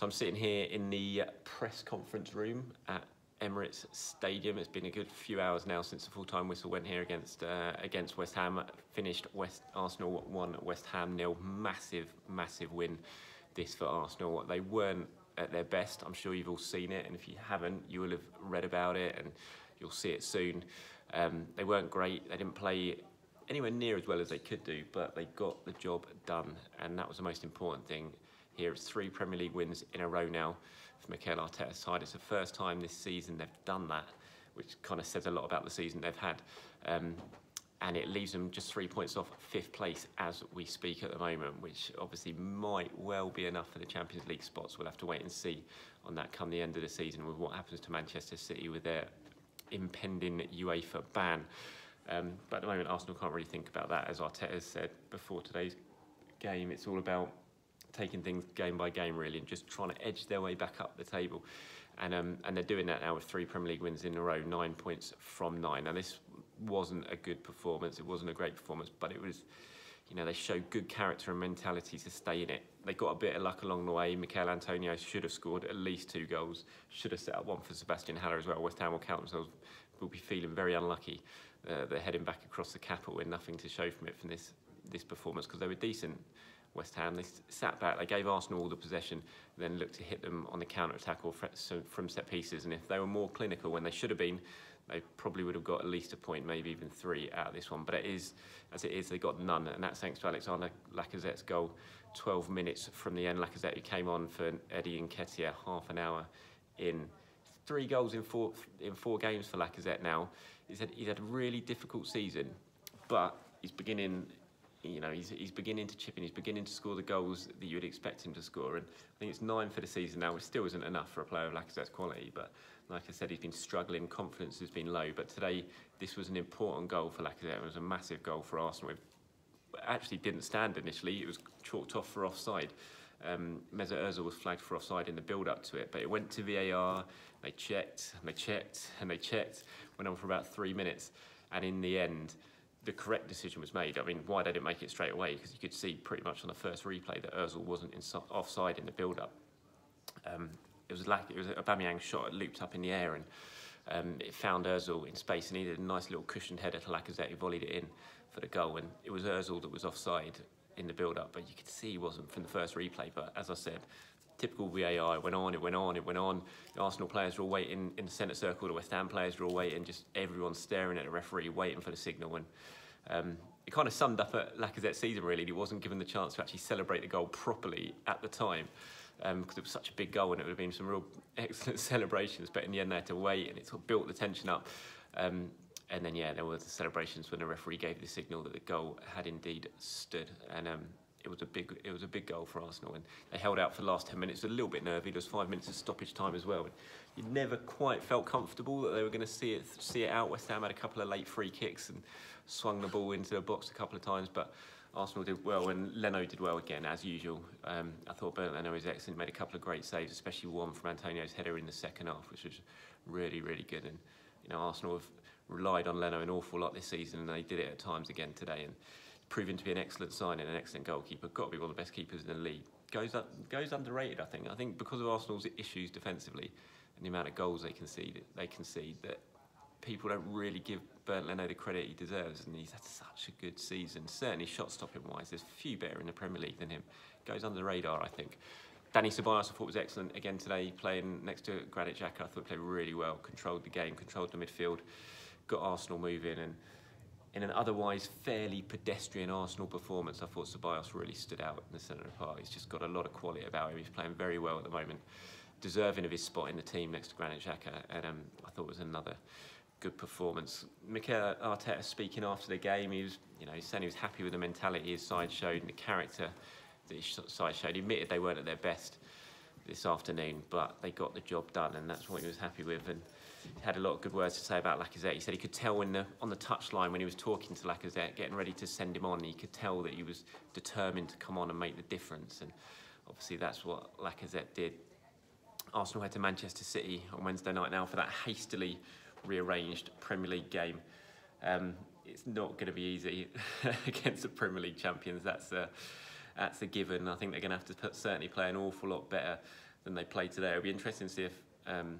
So I'm sitting here in the press conference room at Emirates Stadium. It's been a good few hours now since the full-time whistle went here against uh, against West Ham. Finished West Arsenal one, West Ham nil. Massive, massive win this for Arsenal. They weren't at their best. I'm sure you've all seen it, and if you haven't, you will have read about it, and you'll see it soon. Um, they weren't great. They didn't play anywhere near as well as they could do, but they got the job done, and that was the most important thing here. It's three Premier League wins in a row now for Mikel Arteta's side. It's the first time this season they've done that, which kind of says a lot about the season they've had. Um, and it leaves them just three points off fifth place as we speak at the moment, which obviously might well be enough for the Champions League spots. We'll have to wait and see on that come the end of the season with what happens to Manchester City with their impending UEFA ban. Um, but at the moment, Arsenal can't really think about that. As Arteta said before today's game, it's all about taking things game by game really and just trying to edge their way back up the table. And, um, and they're doing that now with three Premier League wins in a row, nine points from nine. Now this wasn't a good performance, it wasn't a great performance, but it was, you know, they showed good character and mentality to stay in it. They got a bit of luck along the way. Michail Antonio should have scored at least two goals, should have set up one for Sebastian Haller as well. West Ham will count themselves, will be feeling very unlucky. Uh, they're heading back across the capital with nothing to show from it from this this performance because they were decent West Ham. They sat back, they gave Arsenal all the possession, then looked to hit them on the counter attack or from set pieces. And if they were more clinical when they should have been, they probably would have got at least a point, maybe even three out of this one. But it is, as it is, they got none. And that's thanks to Alexander Lacazette's goal 12 minutes from the end. Lacazette, who came on for Eddie Nketiah half an hour in. Three goals in four, in four games for Lacazette now. He's had, he's had a really difficult season, but he's beginning you know, he's, he's beginning to chip in, he's beginning to score the goals that you would expect him to score. And I think it's nine for the season now, which still isn't enough for a player of Lacazette's quality. But like I said, he's been struggling, confidence has been low. But today, this was an important goal for Lacazette. It was a massive goal for Arsenal. It actually didn't stand initially, it was chalked off for offside. Um, Mesut Ozil was flagged for offside in the build-up to it, but it went to VAR. They checked and they checked and they checked. Went on for about three minutes, and in the end, the correct decision was made. I mean, why they didn't make it straight away? Because you could see pretty much on the first replay that Ozil wasn't in, offside in the build-up. Um, it was like it was a Aubameyang shot, looped up in the air, and um, it found Ozil in space, and he did a nice little cushioned header to Lacazette, who volleyed it in for the goal. And it was Ozil that was offside in the build-up, but you could see he wasn't from the first replay. But as I said, typical VAR. It went on, it went on, it went on. The Arsenal players were all waiting in the centre circle. The West Ham players were all waiting. Just everyone staring at the referee, waiting for the signal. And um, it kind of summed up at Lacazette's season, really. He wasn't given the chance to actually celebrate the goal properly at the time because um, it was such a big goal and it would have been some real excellent celebrations. But in the end, they had to wait and it sort of built the tension up. Um, and then, yeah, there were the celebrations when the referee gave the signal that the goal had indeed stood. And um, it was a big it was a big goal for Arsenal. And they held out for the last 10 minutes a little bit nervy. There was five minutes of stoppage time as well. You never quite felt comfortable that they were going to see it see it out. West Ham had a couple of late free kicks and swung the ball into the box a couple of times. But Arsenal did well and Leno did well again as usual. Um, I thought Bernd Leno was excellent made a couple of great saves especially one from Antonio's header in the second half which was really really good. And you know Arsenal have relied on Leno an awful lot this season and they did it at times again today and proven to be an excellent signing, an excellent goalkeeper, got to be one of the best keepers in the league. Goes goes underrated, I think. I think because of Arsenal's issues defensively and the amount of goals they concede, they concede that people don't really give Bernd Leno the credit he deserves, and he's had such a good season. Certainly, shot stopping wise, there's few better in the Premier League than him. Goes under the radar, I think. Dani Ceballos, I thought was excellent again today, playing next to Granit Xhaka. I thought played really well, controlled the game, controlled the midfield, got Arsenal moving, and in an otherwise fairly pedestrian Arsenal performance, I thought Ceballos really stood out in the centre of the park. He's just got a lot of quality about him. He's playing very well at the moment, deserving of his spot in the team next to Granit Xhaka, and um, I thought it was another good performance. Mikel Arteta speaking after the game, he was, you know, saying he was happy with the mentality his side showed and the character that his side showed. He admitted they weren't at their best this afternoon, but they got the job done, and that's what he was happy with. And had a lot of good words to say about Lacazette. He said he could tell when the, on the touchline when he was talking to Lacazette, getting ready to send him on, he could tell that he was determined to come on and make the difference. And obviously that's what Lacazette did. Arsenal head to Manchester City on Wednesday night now for that hastily rearranged Premier League game. Um, it's not going to be easy against the Premier League champions. That's a, that's a given. I think they're going to have to put, certainly play an awful lot better than they played today. It'll be interesting to see if um,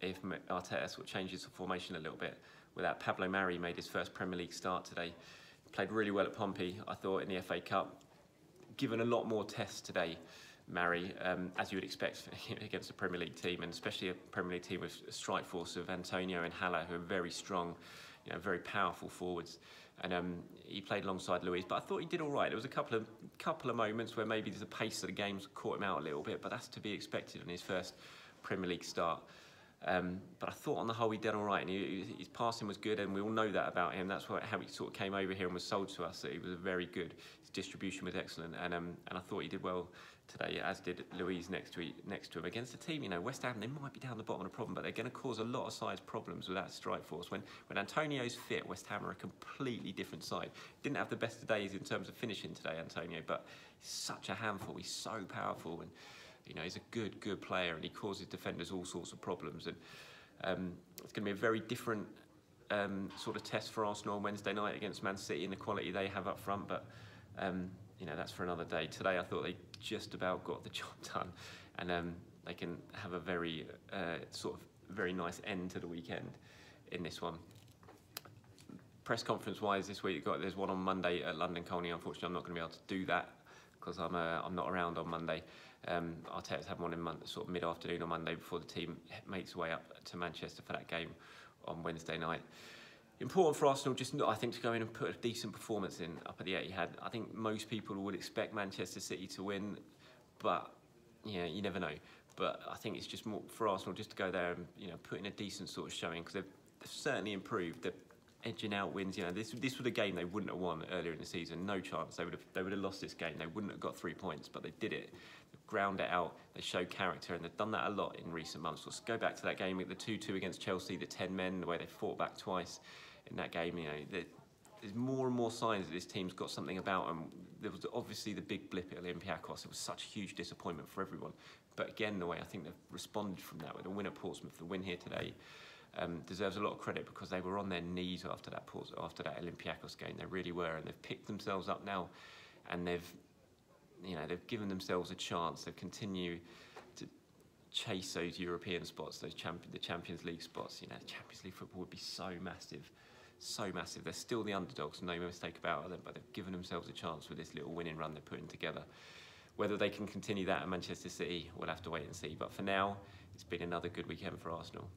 if Arteta sort of changes the formation a little bit. With that, Pablo Mari made his first Premier League start today. Played really well at Pompey, I thought, in the FA Cup. Given a lot more tests today, Mari, um, as you would expect against a Premier League team, and especially a Premier League team with a strike force of Antonio and Haller, who are very strong, you know, very powerful forwards. And um, he played alongside Luiz, but I thought he did all right. There was a couple of couple of moments where maybe the pace of the games caught him out a little bit, but that's to be expected in his first Premier League start. Um, but I thought on the whole he did all right, and he, his passing was good, and we all know that about him. That's what, how he sort of came over here and was sold to us. That he was a very good. His distribution was excellent, and um, and I thought he did well today, as did Luiz next to next to him against a team. You know, West Ham they might be down the bottom of the problem, but they're going to cause a lot of size problems with that strike force. When when Antonio's fit, West Ham are a completely different side. Didn't have the best of days in terms of finishing today, Antonio, but he's such a handful. He's so powerful and. You know, he's a good, good player, and he causes defenders all sorts of problems. And um, it's going to be a very different um, sort of test for Arsenal on Wednesday night against Man City and the quality they have up front. But um, you know, that's for another day. Today, I thought they just about got the job done, and um, they can have a very uh, sort of very nice end to the weekend in this one. Press conference wise, this week got there's one on Monday at London Colney. Unfortunately, I'm not going to be able to do that because I'm uh, I'm not around on Monday. Um, Arteta's had one in mon- sort of mid-afternoon on Monday before the team makes way up to Manchester for that game on Wednesday night. Important for Arsenal, just not, I think, to go in and put a decent performance in up at the Etihad. I think most people would expect Manchester City to win, but yeah, you never know. But I think it's just more for Arsenal just to go there and you know put in a decent sort of showing because they've, they've certainly improved. They're edging out wins. You know, this this was a game they wouldn't have won earlier in the season. No chance. They would have they would have lost this game. They wouldn't have got three points, but they did it ground it out. They show character, and they've done that a lot in recent months. Let's go back to that game, with the 2-2 against Chelsea, the 10 men, the way they fought back twice in that game. You know, there's more and more signs that this team's got something about them. There was obviously the big blip at Olympiacos. It was such a huge disappointment for everyone. But again, the way I think they've responded from that with a win at Portsmouth, the win here today, um, deserves a lot of credit because they were on their knees after that after that Olympiacos game. They really were, and they've picked themselves up now, and they've you know, they've given themselves a chance. to continue to chase those European spots, those champion, the Champions League spots. You know, Champions League football would be so massive, so massive. They're still the underdogs, no mistake about it, but they've given themselves a chance with this little winning run they're putting together. Whether they can continue that at Manchester City, we'll have to wait and see. But for now, it's been another good weekend for Arsenal.